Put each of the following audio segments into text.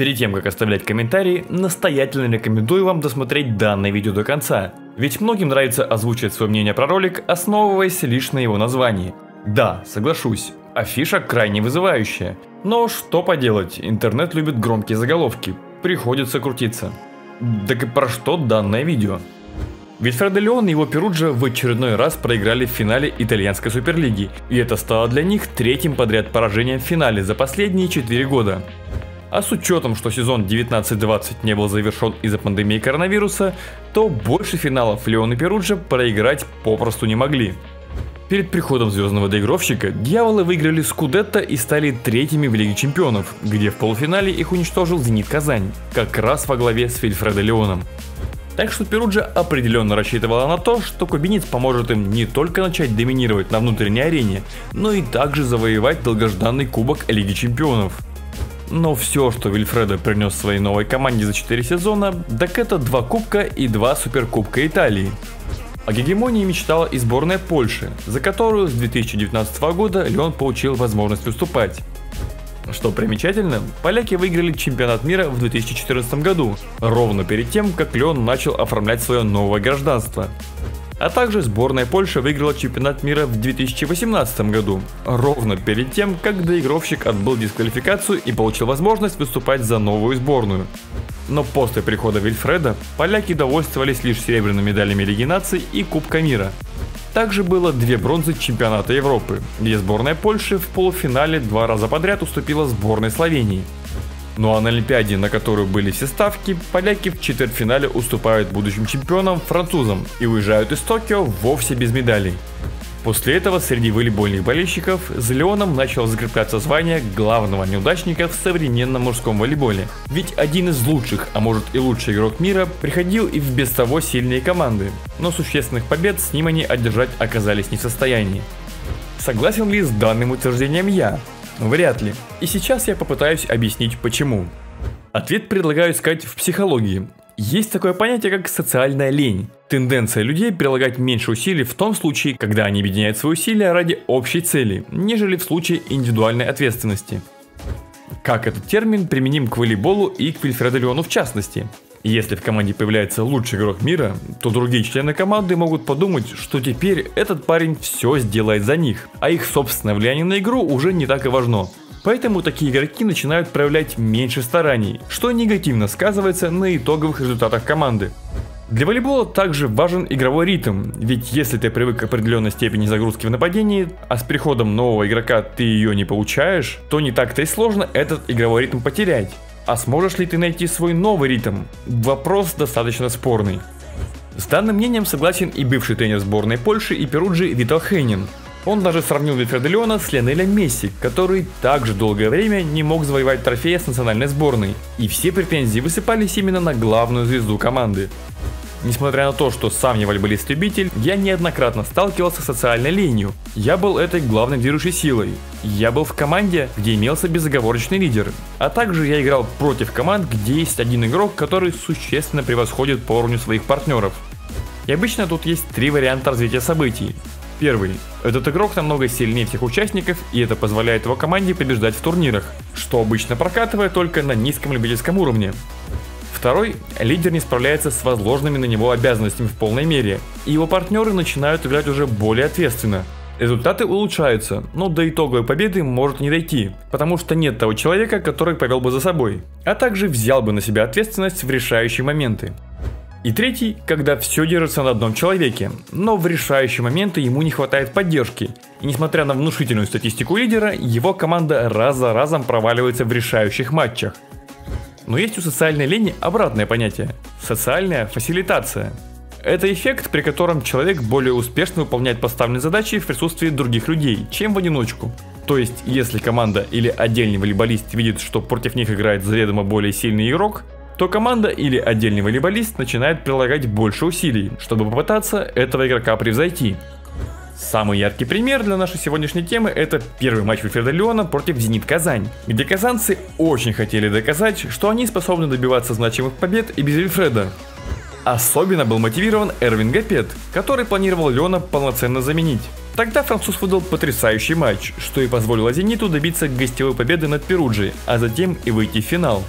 Перед тем, как оставлять комментарии, настоятельно рекомендую вам досмотреть данное видео до конца, ведь многим нравится озвучивать свое мнение про ролик, основываясь лишь на его названии. Да, соглашусь, афиша крайне вызывающая, но что поделать, интернет любит громкие заголовки, приходится крутиться. Так и про что данное видео? Вильфредо Леон и его Перуджа в очередной раз проиграли в финале итальянской суперлиги, и это стало для них третьим подряд поражением в финале за последние 4 года. А с учетом, что сезон 19-20 не был завершен из-за пандемии коронавируса, то больше финалов Леон и Перуджа проиграть попросту не могли. Перед приходом звездного доигровщика дьяволы выиграли Скудетто и стали третьими в Лиге Чемпионов, где в полуфинале их уничтожил Зенит Казань, как раз во главе с Вильфредо Леоном. Так что Перуджа определенно рассчитывала на то, что кубинец поможет им не только начать доминировать на внутренней арене, но и также завоевать долгожданный кубок Лиги Чемпионов – но все, что Вильфредо принес своей новой команде за 4 сезона, так это два кубка и два суперкубка Италии. О гегемонии мечтала и сборная Польши, за которую с 2019 года Леон получил возможность выступать. Что примечательно, поляки выиграли чемпионат мира в 2014 году, ровно перед тем, как Леон начал оформлять свое новое гражданство. А также сборная Польши выиграла чемпионат мира в 2018 году, ровно перед тем, как доигровщик отбыл дисквалификацию и получил возможность выступать за новую сборную. Но после прихода Вильфреда поляки довольствовались лишь серебряными медалями Лиги наций и Кубка мира. Также было две бронзы чемпионата Европы, где сборная Польши в полуфинале два раза подряд уступила сборной Словении – ну а на Олимпиаде, на которую были все ставки, поляки в четвертьфинале уступают будущим чемпионам французам и уезжают из Токио вовсе без медалей. После этого среди волейбольных болельщиков за Леоном начало закрепляться звание главного неудачника в современном мужском волейболе. Ведь один из лучших, а может и лучший игрок мира, приходил и в без того сильные команды, но существенных побед с ним они одержать оказались не в состоянии. Согласен ли с данным утверждением я? Вряд ли. И сейчас я попытаюсь объяснить почему. Ответ предлагаю искать в психологии. Есть такое понятие, как социальная лень. Тенденция людей прилагать меньше усилий в том случае, когда они объединяют свои усилия ради общей цели, нежели в случае индивидуальной ответственности. Как этот термин применим к волейболу и к Вильфреду Леону в частности? Если в команде появляется лучший игрок мира, то другие члены команды могут подумать, что теперь этот парень все сделает за них, а их собственное влияние на игру уже не так и важно. Поэтому такие игроки начинают проявлять меньше стараний, что негативно сказывается на итоговых результатах команды. Для волейбола также важен игровой ритм, ведь если ты привык к определенной степени загрузки в нападении, а с приходом нового игрока ты ее не получаешь, то не так-то и сложно этот игровой ритм потерять. А сможешь ли ты найти свой новый ритм? Вопрос достаточно спорный. С данным мнением согласен и бывший тренер сборной Польши и Перуджи Вито Хейнин. Он даже сравнил Вильфреда Леона с Лионелем Месси, который также долгое время не мог завоевать трофея с национальной сборной. И все претензии высыпались именно на главную звезду команды. Несмотря на то, что сам я волейболист-любитель, я неоднократно сталкивался с социальной ленью. Я был этой главной движущей силой. Я был в команде, где имелся безоговорочный лидер. А также я играл против команд, где есть один игрок, который существенно превосходит по уровню своих партнеров. И обычно тут есть три варианта развития событий. Первый. Этот игрок намного сильнее всех участников, и это позволяет его команде побеждать в турнирах, что обычно прокатывает только на низком любительском уровне. Второй, лидер не справляется с возложенными на него обязанностями в полной мере, и его партнеры начинают играть уже более ответственно. Результаты улучшаются, но до итоговой победы может не дойти, потому что нет того человека, который повел бы за собой, а также взял бы на себя ответственность в решающие моменты. И третий, когда все держится на одном человеке, но в решающие моменты ему не хватает поддержки. И несмотря на внушительную статистику лидера, его команда раз за разом проваливается в решающих матчах. Но есть у социальной лени обратное понятие – социальная фасилитация. Это эффект, при котором человек более успешно выполняет поставленные задачи в присутствии других людей, чем в одиночку. То есть, если команда или отдельный волейболист видит, что против них играет заведомо более сильный игрок, то команда или отдельный волейболист начинает прилагать больше усилий, чтобы попытаться этого игрока превзойти. Самый яркий пример для нашей сегодняшней темы это первый матч Вильфреда Леона против Зенит Казань, где казанцы очень хотели доказать, что они способны добиваться значимых побед и без Вильфреда. Особенно был мотивирован Эрвин Гапет, который планировал Леона полноценно заменить. Тогда француз выдал потрясающий матч, что и позволило Зениту добиться гостевой победы над Перуджей, а затем и выйти в финал.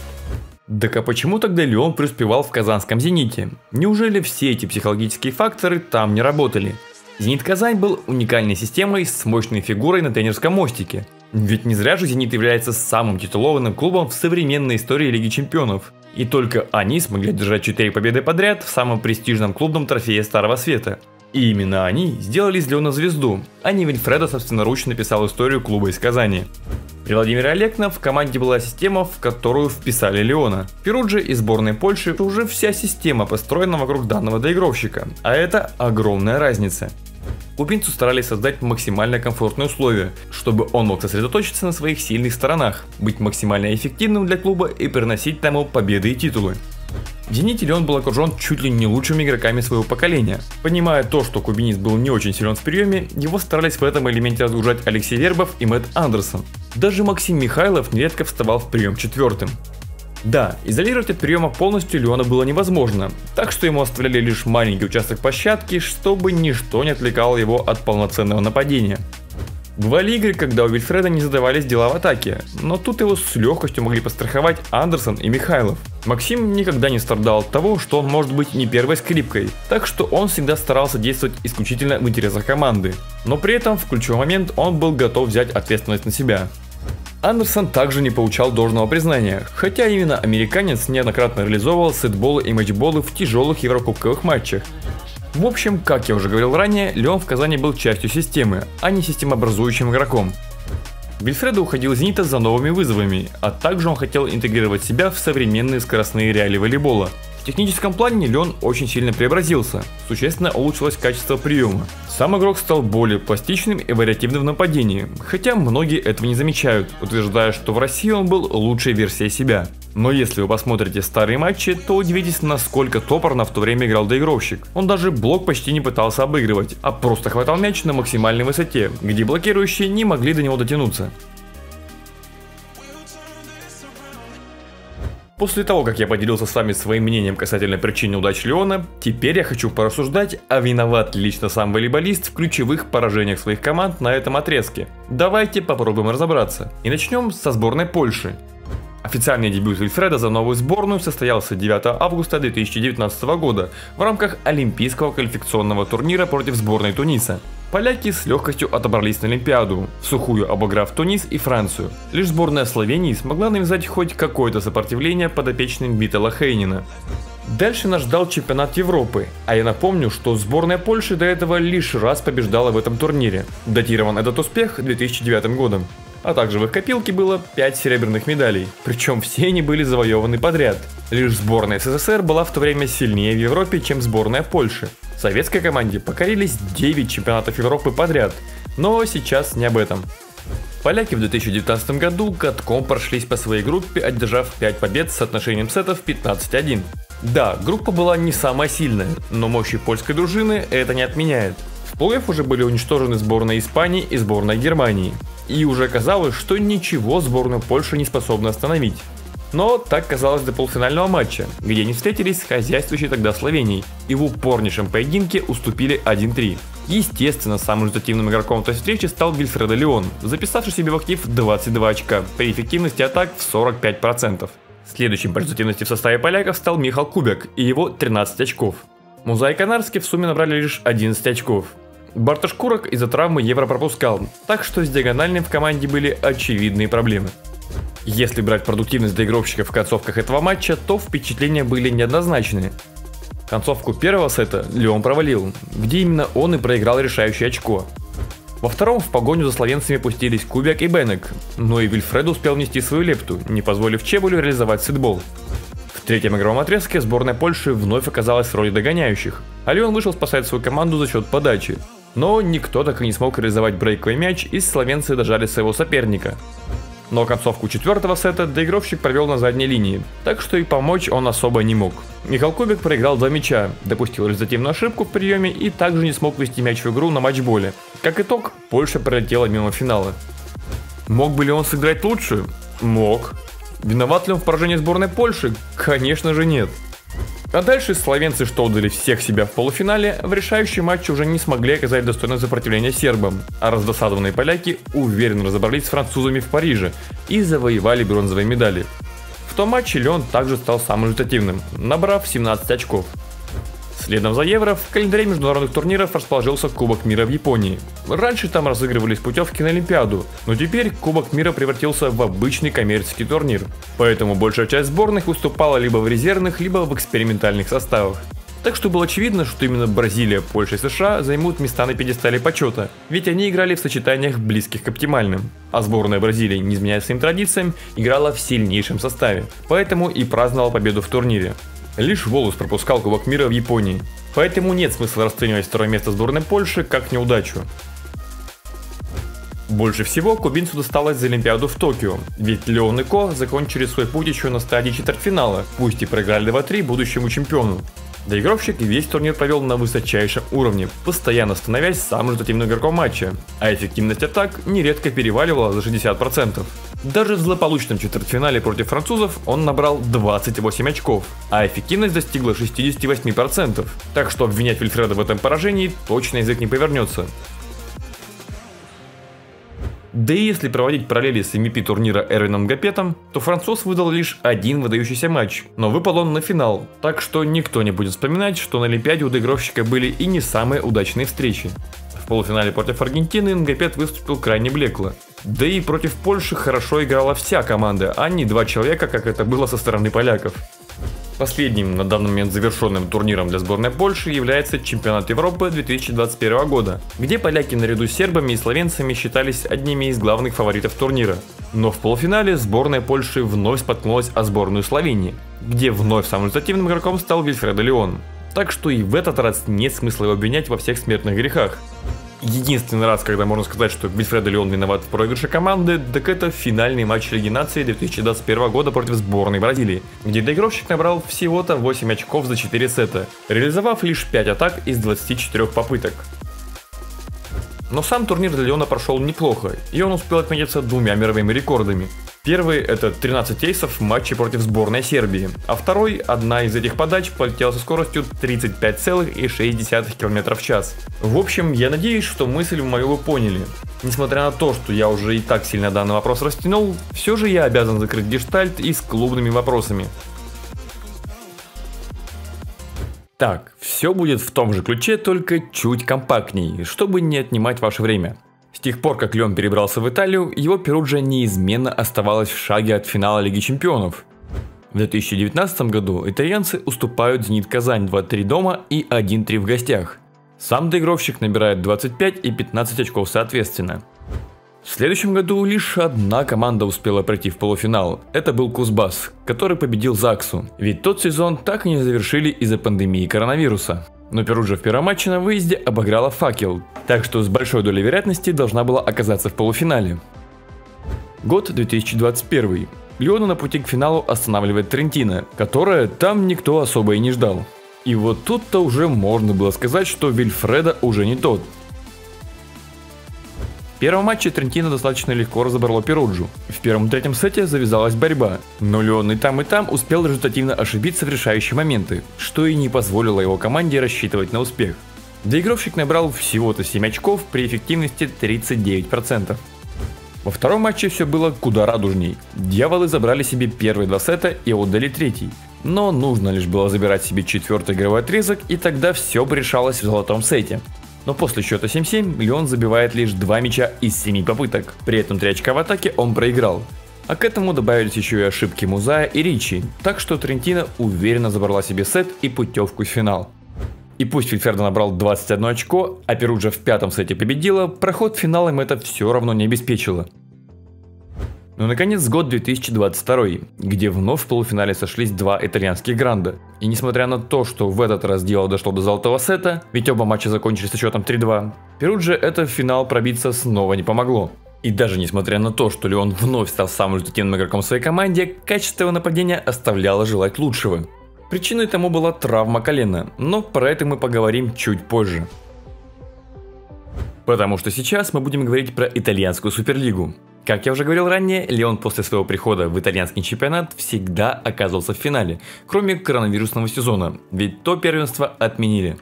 Так а почему тогда Леон преуспевал в казанском «Зените»? Неужели все эти психологические факторы там не работали? «Зенит Казань» был уникальной системой с мощной фигурой на тренерском мостике. Ведь не зря же «Зенит» является самым титулованным клубом в современной истории Лиги Чемпионов. И только они смогли держать 4 победы подряд в самом престижном клубном трофее Старого Света. И именно они сделали из Леона звезду, а не Вильфредо собственноручно написал историю клуба из Казани. При Владимире Олекна в команде была система, в которую вписали Леона. В и сборной Польши уже вся система построена вокруг данного доигровщика, а это огромная разница. Кубинцу старались создать максимально комфортные условия, чтобы он мог сосредоточиться на своих сильных сторонах, быть максимально эффективным для клуба и приносить тому победы и титулы. В «Зените» Леон был окружен чуть ли не лучшими игроками своего поколения. Понимая то, что кубинец был не очень силен в приеме, его старались в этом элементе разгружать Алексей Вербов и Мэтт Андерсон. Даже Максим Михайлов нередко вставал в прием четвертым. Да, изолировать от приема полностью Леона было невозможно, так что ему оставляли лишь маленький участок площадки, чтобы ничто не отвлекало его от полноценного нападения. Бывали игры, когда у Вильфреда не задавались дела в атаке, но тут его с легкостью могли постраховать Андерсон и Михайлов. Максим никогда не страдал от того, что он может быть не первой скрипкой, так что он всегда старался действовать исключительно в интересах команды. Но при этом в ключевой момент он был готов взять ответственность на себя. Андерсон также не получал должного признания, хотя именно американец неоднократно реализовывал сетболы и матчболы в тяжелых еврокубковых матчах. В общем, как я уже говорил ранее, Леон в Казани был частью системы, а не системообразующим игроком. Вильфредо уходил из «Зенита» за новыми вызовами, а также он хотел интегрировать себя в современные скоростные реалии волейбола – в техническом плане Леон очень сильно преобразился, существенно улучшилось качество приема. Сам игрок стал более пластичным и вариативным в нападении, хотя многие этого не замечают, утверждая, что в России он был лучшей версией себя. Но если вы посмотрите старые матчи, то удивитесь, насколько топорно в то время играл доигровщик. Он даже блок почти не пытался обыгрывать, а просто хватал мяч на максимальной высоте, где блокирующие не могли до него дотянуться. После того, как я поделился с вами своим мнением касательно причин неудач Леона, теперь я хочу порассуждать, а виноват ли лично сам волейболист в ключевых поражениях своих команд на этом отрезке. Давайте попробуем разобраться. И начнем со сборной Польши. Официальный дебют Вильфреда за новую сборную состоялся 9 августа 2019 года в рамках Олимпийского квалификационного турнира против сборной Туниса. Поляки с легкостью отобрались на Олимпиаду, в сухую обыграв Тунис и Францию. Лишь сборная Словении смогла навязать хоть какое-то сопротивление подопечным Витала Хейнина. Дальше нас ждал чемпионат Европы, а я напомню, что сборная Польши до этого лишь раз побеждала в этом турнире. Датирован этот успех 2009 годом. А также в их копилке было 5 серебряных медалей, причем все они были завоеваны подряд. Лишь сборная СССР была в то время сильнее в Европе, чем сборная Польши. Советской команде покорились 9 чемпионатов Европы подряд, но сейчас не об этом. Поляки в 2019 году катком прошлись по своей группе, одержав 5 побед с соотношением сетов 15-1. Да, группа была не самая сильная, но мощи польской дружины это не отменяет. В плей уже были уничтожены сборная Испании и сборная Германии. И уже казалось, что ничего сборную Польши не способна остановить. Но так казалось до полуфинального матча, где они встретились с хозяйствующей тогда Словенией и в упорнейшем поединке уступили 1-3. Естественно, самым результативным игроком той встречи стал Вильфредо Леон, записавший себе в актив 22 очка при эффективности атак в 45%. Следующим по результативности в составе поляков стал Михал Кубек и его 13 очков. Муза и Канарский в сумме набрали лишь 11 очков. Бартош Курок из-за травмы Евро пропускал, так что с диагональным в команде были очевидные проблемы. Если брать продуктивность доигровщиков в концовках этого матча, то впечатления были неоднозначные. Концовку первого сета Леон провалил, где именно он и проиграл решающее очко. Во втором в погоню за словенцами пустились Кубик и Бенек, но и Вильфред успел внести свою лепту, не позволив Чебулю реализовать сетбол. В третьем игровом отрезке сборная Польши вновь оказалась в роли догоняющих, а Леон вышел спасать свою команду за счет подачи. Но никто так и не смог реализовать брейковый мяч, и словенцы дожали своего соперника. Но концовку четвертого сета доигровщик провел на задней линии, так что и помочь он особо не мог. Михаил Кубик проиграл два мяча, допустил результативную ошибку в приеме и также не смог вести мяч в игру на матчболе. Как итог, Польша пролетела мимо финала. Мог бы ли он сыграть лучше? Мог. Виноват ли он в поражении сборной Польши? Конечно же нет. А дальше словенцы, что удали всех себя в полуфинале, в решающем матче уже не смогли оказать достойное сопротивление сербам, а раздосадованные поляки уверенно разобрались с французами в Париже и завоевали бронзовые медали. В том матче Леон также стал самым результативным, набрав 17 очков. Следом за Евро в календаре международных турниров расположился Кубок мира в Японии. Раньше там разыгрывались путевки на Олимпиаду, но теперь Кубок мира превратился в обычный коммерческий турнир. Поэтому большая часть сборных выступала либо в резервных, либо в экспериментальных составах. Так что было очевидно, что именно Бразилия, Польша и США займут места на пьедестале почета, ведь они играли в сочетаниях близких к оптимальным. А сборная Бразилии, не изменяя своим традициям, играла в сильнейшем составе, поэтому и праздновала победу в турнире. Лишь Волос пропускал Кубок мира в Японии, поэтому нет смысла расценивать второе место сборной Польши как неудачу. Больше всего кубинцу досталось за Олимпиаду в Токио, ведь Леон и Ко закончили свой путь еще на стадии четвертьфинала, пусть и проиграли 2-3 будущему чемпиону. Доигровщик весь турнир провел на высочайшем уровне, постоянно становясь самым результативным игроком матча, а эффективность атак нередко переваливала за 60%. Даже в злополучном четвертьфинале против французов он набрал 28 очков, а эффективность достигла 68%, так что обвинять Вильфреда в этом поражении точно язык не повернется. Да и если проводить параллели с MVP турнира Эрвином Гапетом, то француз выдал лишь один выдающийся матч, но выпал он на финал, так что никто не будет вспоминать, что на Олимпиаде у доигровщика были и не самые удачные встречи. В полуфинале против Аргентины Нгапет выступил крайне блекло. Да и против Польши хорошо играла вся команда, а не два человека, как это было со стороны поляков. Последним на данный момент завершенным турниром для сборной Польши является чемпионат Европы 2021 года, где поляки наряду с сербами и словенцами считались одними из главных фаворитов турнира. Но в полуфинале сборная Польши вновь споткнулась о сборную Словении, где вновь самым результативным игроком стал Вильфредо Леон. Так что и в этот раз нет смысла его обвинять во всех смертных грехах единственный раз, когда можно сказать, что Вильфредо Леон виноват в проигрыше команды, так это финальный матч Лиги Нации 2021 года против сборной Бразилии, где доигровщик набрал всего-то 8 очков за 4 сета, реализовав лишь 5 атак из 24 попыток. Но сам турнир для Леона прошел неплохо, и он успел отметиться двумя мировыми рекордами. Первый это 13 эйсов в матче против сборной Сербии, а второй, одна из этих подач полетела со скоростью 35,6 км в час. В общем, я надеюсь, что мысль мою вы поняли. Несмотря на то, что я уже и так сильно данный вопрос растянул, все же я обязан закрыть гештальт и с клубными вопросами. Так, все будет в том же ключе, только чуть компактней, чтобы не отнимать ваше время. С тех пор, как Леон перебрался в Италию, его Перуджа неизменно оставалась в шаге от финала Лиги Чемпионов. В 2019 году итальянцы уступают «Зенит Казань» 2-3 дома и 1-3 в гостях. Сам доигровщик набирает 25 и 15 очков соответственно. В следующем году лишь одна команда успела пройти в полуфинал. Это был Кузбасс, который победил Заксу. Ведь тот сезон так и не завершили из-за пандемии коронавируса. Но Перуджа в первом матче на выезде обыграла Факел, так что с большой долей вероятности должна была оказаться в полуфинале. Год 2021. Леона на пути к финалу останавливает Трентино, которая там никто особо и не ждал. И вот тут-то уже можно было сказать, что Вильфреда уже не тот первом матче Трентино достаточно легко разобрало Перуджу. В первом и третьем сете завязалась борьба, но Леон и там и там успел результативно ошибиться в решающие моменты, что и не позволило его команде рассчитывать на успех. Доигровщик набрал всего-то 7 очков при эффективности 39%. Во втором матче все было куда радужней. Дьяволы забрали себе первые два сета и отдали третий. Но нужно лишь было забирать себе четвертый игровой отрезок, и тогда все решалось в золотом сете. Но после счета 7-7 Леон забивает лишь 2 мяча из 7 попыток. При этом 3 очка в атаке он проиграл. А к этому добавились еще и ошибки Музая и Ричи, так что Трентина уверенно забрала себе сет и путевку в финал. И пусть Фильфердо набрал 21 очко, а Перуджа в пятом сете победила, проход в финал им это все равно не обеспечило. Ну, наконец, год 2022, где вновь в полуфинале сошлись два итальянских гранда. И несмотря на то, что в этот раз дело дошло до золотого сета, ведь оба матча закончились со счетом 3-2, Перуджи это в финал пробиться снова не помогло. И даже несмотря на то, что Леон вновь стал самым результативным игроком в своей команде, качество его нападения оставляло желать лучшего. Причиной тому была травма колена, но про это мы поговорим чуть позже. Потому что сейчас мы будем говорить про итальянскую суперлигу. Как я уже говорил ранее, Леон после своего прихода в итальянский чемпионат всегда оказывался в финале, кроме коронавирусного сезона, ведь то первенство отменили.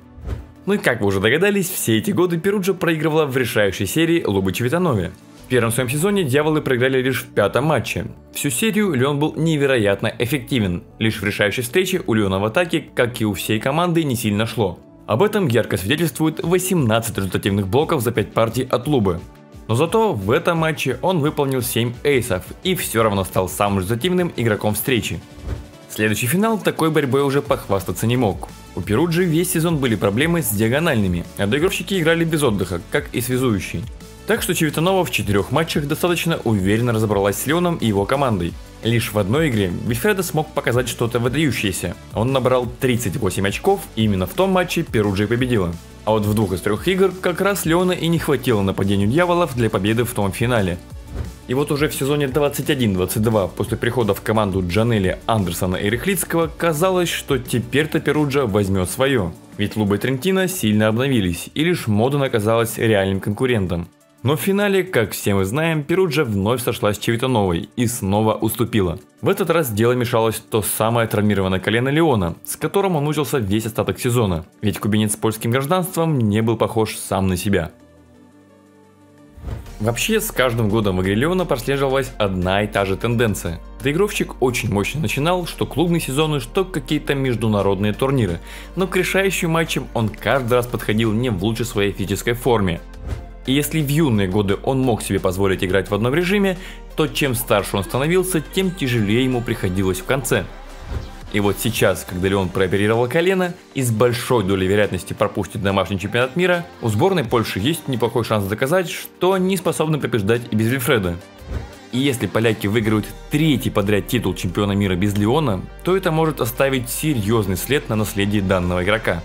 Ну и как вы уже догадались, все эти годы Перуджа проигрывала в решающей серии Лубы Чевитанове. первом своем сезоне Дьяволы проиграли лишь в пятом матче. Всю серию Леон был невероятно эффективен. Лишь в решающей встрече у Леона в атаке, как и у всей команды, не сильно шло. Об этом ярко свидетельствует 18 результативных блоков за 5 партий от Лубы. Но зато в этом матче он выполнил 7 эйсов и все равно стал самым результативным игроком встречи. Следующий финал такой борьбой уже похвастаться не мог. У Перуджи весь сезон были проблемы с диагональными, а доигровщики играли без отдыха, как и связующие. Так что Чевитанова в четырех матчах достаточно уверенно разобралась с Леоном и его командой. Лишь в одной игре Вильфредо смог показать что-то выдающееся. Он набрал 38 очков, и именно в том матче Перуджи победила. А вот в двух из трех игр как раз Леона и не хватило нападению дьяволов для победы в том финале. И вот уже в сезоне 21-22 после прихода в команду Джанелли, Андерсона и Рихлицкого казалось, что теперь-то Перуджа возьмет свое. Ведь Луба и Трентино сильно обновились, и лишь Моден оказалась реальным конкурентом. Но в финале, как все мы знаем, Перуджа вновь сошла с Чевитановой и снова уступила. В этот раз дело мешалось то самое травмированное колено Леона, с которым он мучился весь остаток сезона, ведь кубинец с польским гражданством не был похож сам на себя. Вообще, с каждым годом в игре Леона прослеживалась одна и та же тенденция. Доигровщик очень мощно начинал, что клубные сезоны, что какие-то международные турниры, но к решающим матчам он каждый раз подходил не в лучшей своей физической форме. И если в юные годы он мог себе позволить играть в одном режиме, то чем старше он становился, тем тяжелее ему приходилось в конце. И вот сейчас, когда Леон прооперировал колено и с большой долей вероятности пропустит домашний чемпионат мира, у сборной Польши есть неплохой шанс доказать, что они способны побеждать и без Вильфреда. И если поляки выиграют третий подряд титул чемпиона мира без Леона, то это может оставить серьезный след на наследии данного игрока.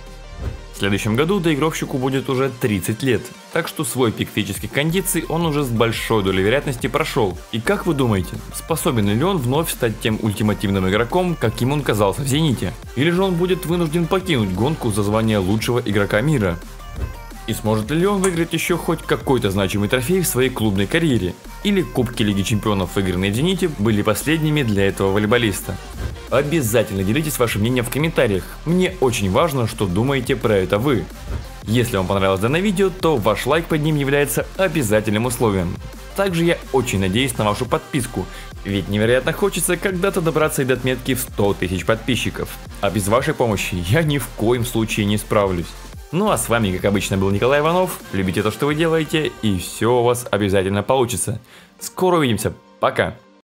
В следующем году доигровщику будет уже 30 лет, так что свой пик физических кондиций он уже с большой долей вероятности прошел. И как вы думаете, способен ли он вновь стать тем ультимативным игроком, каким он казался в Зените? Или же он будет вынужден покинуть гонку за звание лучшего игрока мира? И сможет ли он выиграть еще хоть какой-то значимый трофей в своей клубной карьере? Или Кубки Лиги Чемпионов, выигранные в Зените, были последними для этого волейболиста? Обязательно делитесь вашим мнением в комментариях. Мне очень важно, что думаете про это вы. Если вам понравилось данное видео, то ваш лайк под ним является обязательным условием. Также я очень надеюсь на вашу подписку, ведь невероятно хочется когда-то добраться и до отметки в 100 тысяч подписчиков. А без вашей помощи я ни в коем случае не справлюсь. Ну а с вами, как обычно, был Николай Иванов. Любите то, что вы делаете, и все у вас обязательно получится. Скоро увидимся. Пока.